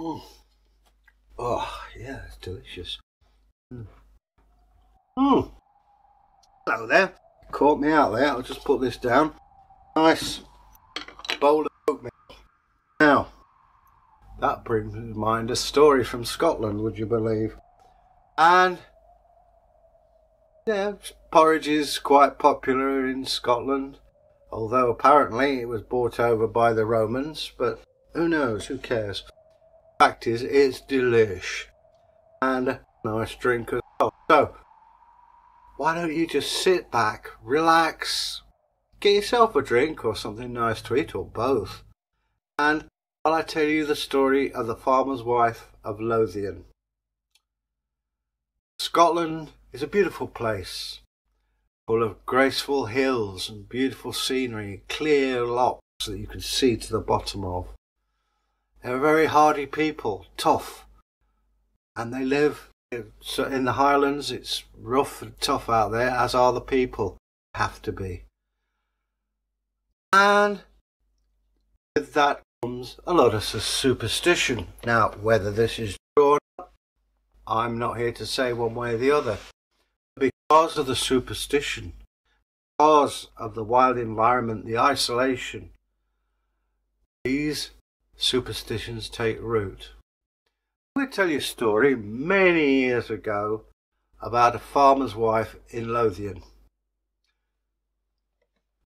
Mm. Oh, yeah, it's delicious. Mm. Mm. Hello there. Caught me out there. I'll just put this down. Nice bowl of oatmeal. Now, that brings to mind a story from Scotland, would you believe? And yeah, porridge is quite popular in Scotland, although apparently it was brought over by the Romans, but who knows, who cares? Fact is, it's delish. And a nice drink as well. So, why don't you just sit back, relax, get yourself a drink or something nice to eat, or both, and while I tell you the story of the farmer's wife of Lothian. Scotland is a beautiful place, full of graceful hills and beautiful scenery, clear lochs that you can see to the bottom of. They're a very hardy people, tough, and they live in the Highlands. It's rough and tough out there, as are the people. Have to be. And with that comes a lot of superstition. Now, whether this is true or not, I'm not here to say one way or the other. Because of the superstition, because of the wild environment, the isolation, these superstitions take root. Let me tell you a story many years ago about a farmer's wife in Lothian.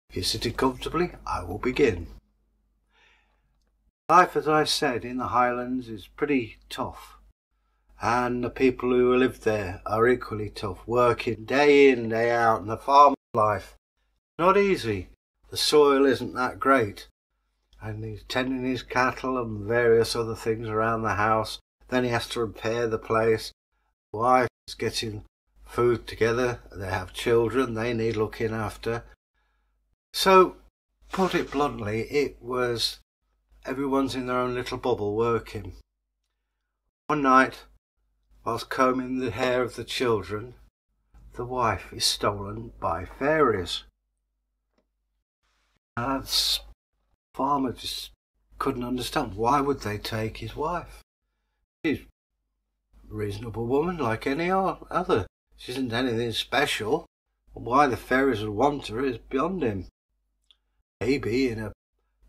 If you're sitting comfortably, I will begin. Life, as I said, in the Highlands is pretty tough. And the people who live there are equally tough, working day in, day out, and the farm life. Not easy. The soil isn't that great and he's tending his cattle and various other things around the house. Then he has to repair the place. The wife is getting food together. They have children. They need looking after. So, put it bluntly, it was everyone's in their own little bubble working. One night, whilst combing the hair of the children, the wife is stolen by fairies. That's farmer just couldn't understand why would they take his wife. She's a reasonable woman like any other. She isn't anything special. Why the fairies would want her is beyond him. Maybe in a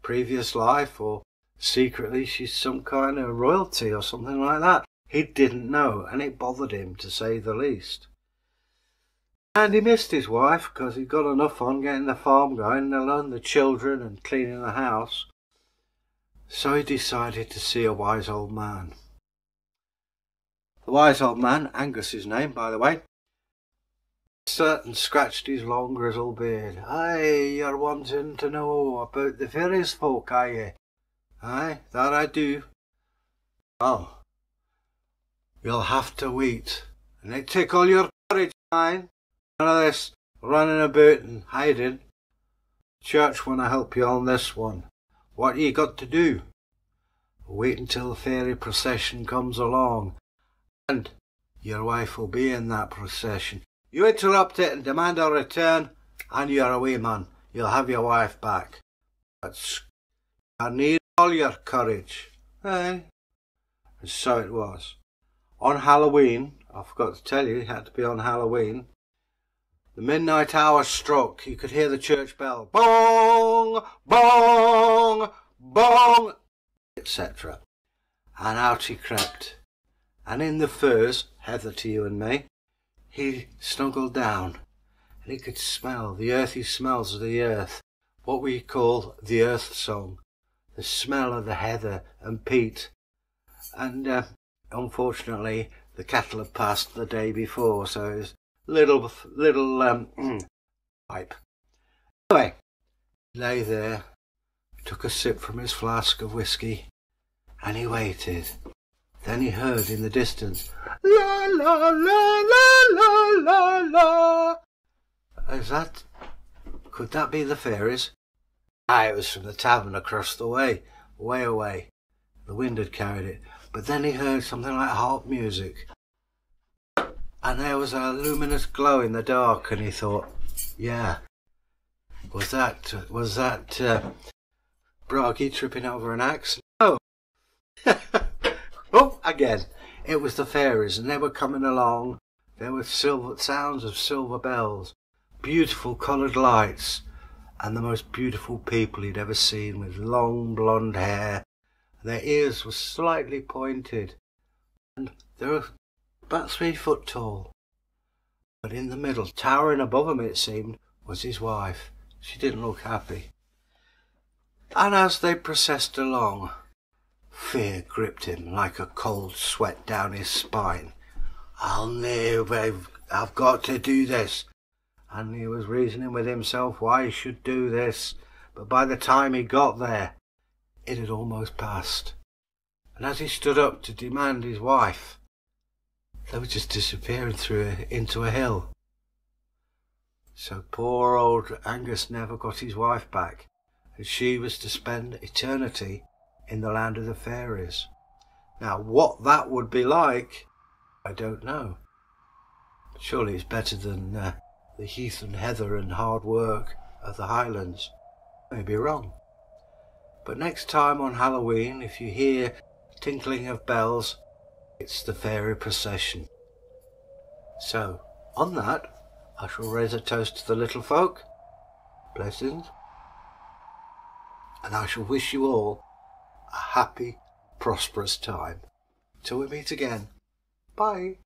previous life or secretly she's some kind of royalty or something like that. He didn't know, and it bothered him to say the least. And he missed his wife because he'd got enough on getting the farm going, alone the children and cleaning the house. So he decided to see a wise old man. The wise old man, Angus name, by the way, sat and scratched his long grizzled beard. Aye, you're wanting to know about the fairies folk, are ye? Aye, that I do. Well, you'll have to wait, and it take all your courage, mind. None of this running about and hiding. Church want to help you on this one. What you got to do? Wait until the fairy procession comes along, and your wife will be in that procession. You interrupt it and demand a return, and you're away, man. You'll have your wife back. But I need all your courage. Eh? And so it was. On Halloween, I forgot to tell you, it had to be on Halloween, the midnight hour struck. You could hear the church bell. Bong! Bong! Bong! etc. And out he crept. And in the furs, heather to you and me, he snuggled down. And he could smell the earthy smells of the earth, what we call the earth song, the smell of the heather and peat. And uh, unfortunately, the cattle had passed the day before, so it was little little um, pipe. Anyway, lay there, took a sip from his flask of whisky, and he waited. Then he heard in the distance, la la la la la la la. Is that? Could that be the fairies? Ah, it was from the tavern across the way, way away. The wind had carried it. But then he heard something like harp music and there was a luminous glow in the dark, and he thought, "Yeah, was that was that uh, Bragi tripping over an axe?" No, Oh, again. It was the fairies, and they were coming along. There were silver sounds of silver bells, beautiful coloured lights, and the most beautiful people he'd ever seen, with long blonde hair. Their ears were slightly pointed, and they were about three foot tall. But in the middle, towering above him, it seemed, was his wife. She didn't look happy. And as they processed along, fear gripped him like a cold sweat down his spine. I'll never, I've got to do this. And he was reasoning with himself why he should do this. But by the time he got there, it had almost passed. And as he stood up to demand his wife, they were just disappearing through a, into a hill. So poor old Angus never got his wife back, and she was to spend eternity in the land of the fairies. Now, what that would be like, I don't know. Surely it's better than uh, the heath and heather and hard work of the Highlands. May be wrong. But next time on Halloween, if you hear tinkling of bells, it's the fairy procession. So, on that, I shall raise a toast to the little folk. Blessings. And I shall wish you all a happy, prosperous time. Till we meet again. Bye.